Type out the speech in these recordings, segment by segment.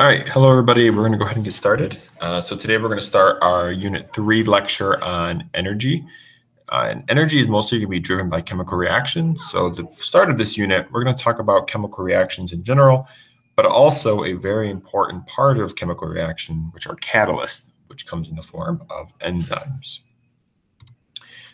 All right, hello everybody. We're going to go ahead and get started. Uh, so today we're going to start our Unit 3 lecture on energy. Uh, and energy is mostly going to be driven by chemical reactions. So the start of this unit, we're going to talk about chemical reactions in general, but also a very important part of chemical reaction, which are catalysts, which comes in the form of enzymes.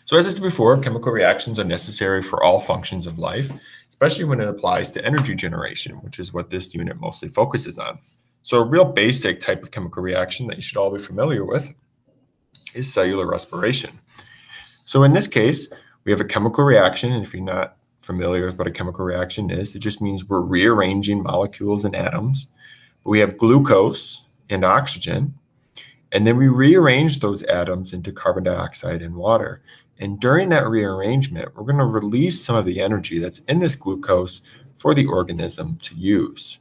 So as I said before, chemical reactions are necessary for all functions of life, especially when it applies to energy generation, which is what this unit mostly focuses on. So a real basic type of chemical reaction that you should all be familiar with is cellular respiration. So in this case, we have a chemical reaction, and if you're not familiar with what a chemical reaction is, it just means we're rearranging molecules and atoms. We have glucose and oxygen, and then we rearrange those atoms into carbon dioxide and water. And during that rearrangement, we're going to release some of the energy that's in this glucose for the organism to use.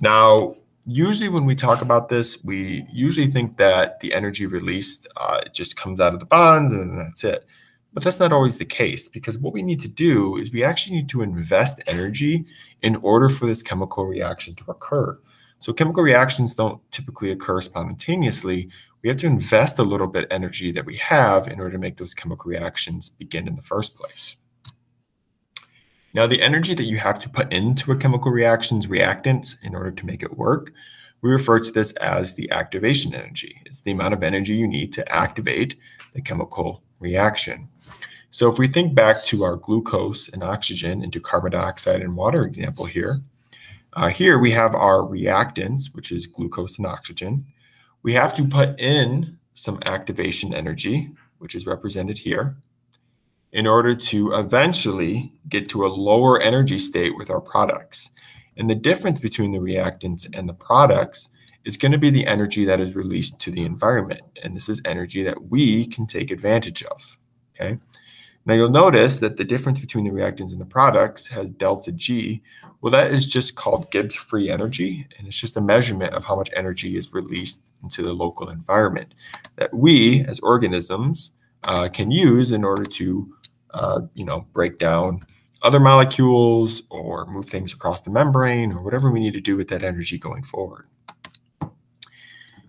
Now, usually when we talk about this, we usually think that the energy released uh, just comes out of the bonds and that's it. But that's not always the case because what we need to do is we actually need to invest energy in order for this chemical reaction to occur. So chemical reactions don't typically occur spontaneously. We have to invest a little bit energy that we have in order to make those chemical reactions begin in the first place. Now, the energy that you have to put into a chemical reaction's reactants in order to make it work, we refer to this as the activation energy. It's the amount of energy you need to activate the chemical reaction. So if we think back to our glucose and oxygen into carbon dioxide and water example here, uh, here we have our reactants, which is glucose and oxygen. We have to put in some activation energy, which is represented here in order to eventually get to a lower energy state with our products. And the difference between the reactants and the products is going to be the energy that is released to the environment. And this is energy that we can take advantage of. Okay. Now you'll notice that the difference between the reactants and the products has delta G. Well, that is just called Gibbs free energy. And it's just a measurement of how much energy is released into the local environment that we as organisms uh, can use in order to uh, you know, break down other molecules or move things across the membrane or whatever we need to do with that energy going forward.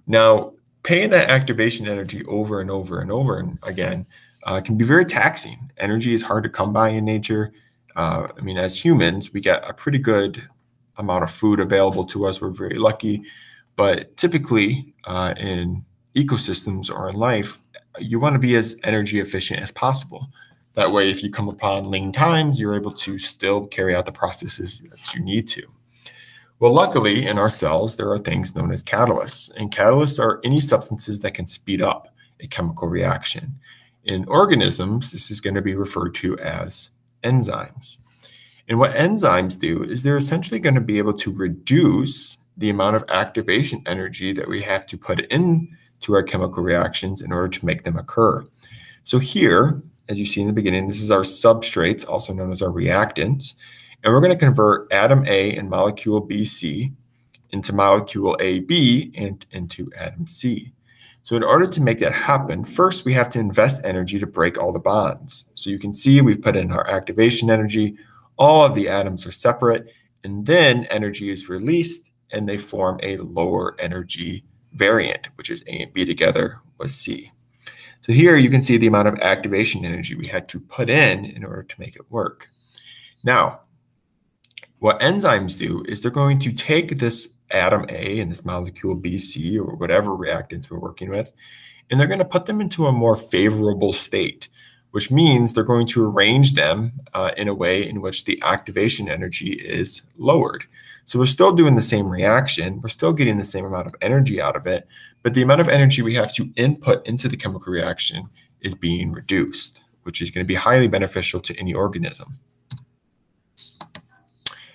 Now, paying that activation energy over and over and over and again uh, can be very taxing. Energy is hard to come by in nature. Uh, I mean, as humans, we get a pretty good amount of food available to us. We're very lucky. But typically, uh, in ecosystems or in life, you want to be as energy efficient as possible. That way, if you come upon lean times, you're able to still carry out the processes that you need to. Well, luckily, in our cells, there are things known as catalysts, and catalysts are any substances that can speed up a chemical reaction. In organisms, this is going to be referred to as enzymes. And what enzymes do is they're essentially going to be able to reduce the amount of activation energy that we have to put into our chemical reactions in order to make them occur. So here, as you see in the beginning, this is our substrates, also known as our reactants. And we're going to convert atom A and molecule BC into molecule AB and into atom C. So in order to make that happen, first we have to invest energy to break all the bonds. So you can see we've put in our activation energy. All of the atoms are separate, and then energy is released, and they form a lower energy variant, which is A and B together with C. So here you can see the amount of activation energy we had to put in in order to make it work. Now, what enzymes do is they're going to take this atom A and this molecule BC or whatever reactants we're working with, and they're going to put them into a more favorable state, which means they're going to arrange them uh, in a way in which the activation energy is lowered. So we're still doing the same reaction. We're still getting the same amount of energy out of it, but the amount of energy we have to input into the chemical reaction is being reduced, which is going to be highly beneficial to any organism.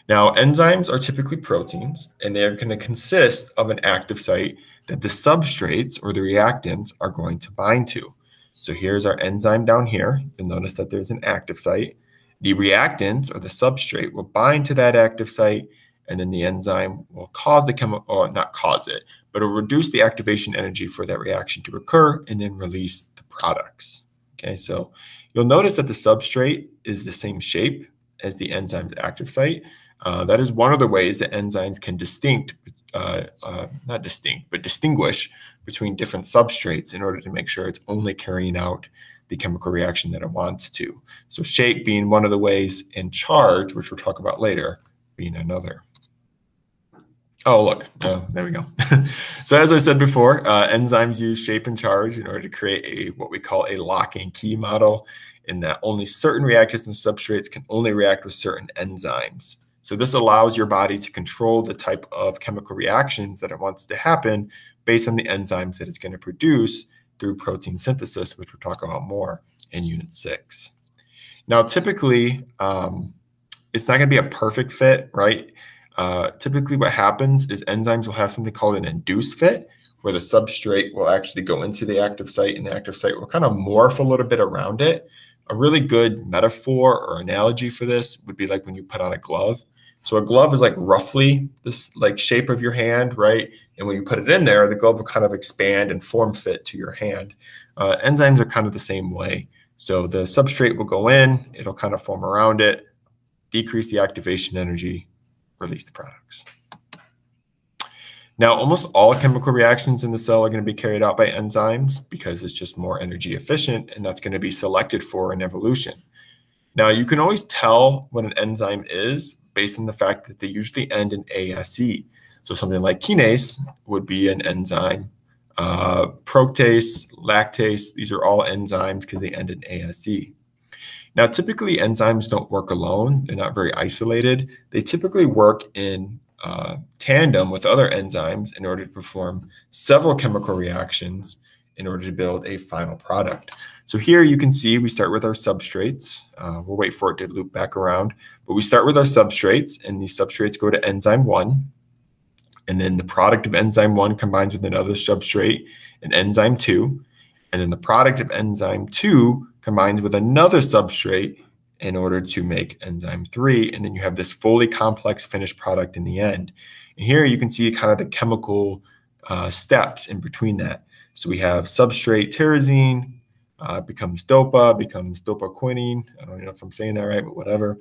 Now, enzymes are typically proteins, and they are going to consist of an active site that the substrates or the reactants are going to bind to. So here's our enzyme down here. You'll notice that there's an active site. The reactants or the substrate will bind to that active site and then the enzyme will cause the chemical, or not cause it, but it'll reduce the activation energy for that reaction to occur and then release the products. Okay, so you'll notice that the substrate is the same shape as the enzyme's active site. Uh, that is one of the ways that enzymes can distinct uh, uh, not distinct, but distinguish between different substrates in order to make sure it's only carrying out the chemical reaction that it wants to. So shape being one of the ways, and charge, which we'll talk about later, being another. Oh, look, oh, there we go. so as I said before, uh, enzymes use shape and charge in order to create a what we call a lock and key model in that only certain reactants and substrates can only react with certain enzymes. So this allows your body to control the type of chemical reactions that it wants to happen based on the enzymes that it's going to produce through protein synthesis, which we'll talk about more in Unit 6. Now, typically, um, it's not going to be a perfect fit, right? Uh, typically, what happens is enzymes will have something called an induced fit, where the substrate will actually go into the active site and the active site will kind of morph a little bit around it. A really good metaphor or analogy for this would be like when you put on a glove. So a glove is like roughly this like shape of your hand, right? And when you put it in there, the glove will kind of expand and form fit to your hand. Uh, enzymes are kind of the same way. So the substrate will go in, it'll kind of form around it, decrease the activation energy, release the products. Now, almost all chemical reactions in the cell are going to be carried out by enzymes because it's just more energy efficient, and that's going to be selected for in evolution. Now, you can always tell what an enzyme is based on the fact that they usually end in ASE. So something like kinase would be an enzyme. Uh, protease, lactase, these are all enzymes because they end in ASE. Now, typically enzymes don't work alone. They're not very isolated. They typically work in uh, tandem with other enzymes in order to perform several chemical reactions in order to build a final product. So here you can see we start with our substrates. Uh, we'll wait for it to loop back around, but we start with our substrates and these substrates go to enzyme one. And then the product of enzyme one combines with another substrate and enzyme two. And then the product of enzyme two combines with another substrate in order to make enzyme 3. And then you have this fully complex finished product in the end. And here you can see kind of the chemical uh, steps in between that. So we have substrate tyrosine, uh, becomes dopa, becomes dopaquinine. I don't know if I'm saying that right, but whatever.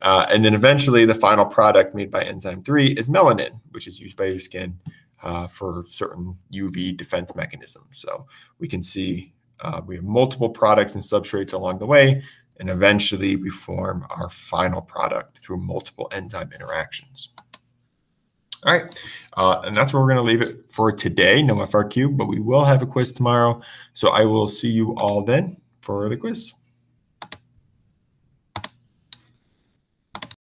Uh, and then eventually the final product made by enzyme 3 is melanin, which is used by your skin uh, for certain UV defense mechanisms. So we can see uh, we have multiple products and substrates along the way, and eventually we form our final product through multiple enzyme interactions. All right, uh, and that's where we're going to leave it for today, no FRQ, but we will have a quiz tomorrow. So I will see you all then for the quiz.